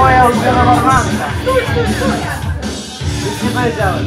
moja ulubiona barmanka. Nic nie powiedziałem.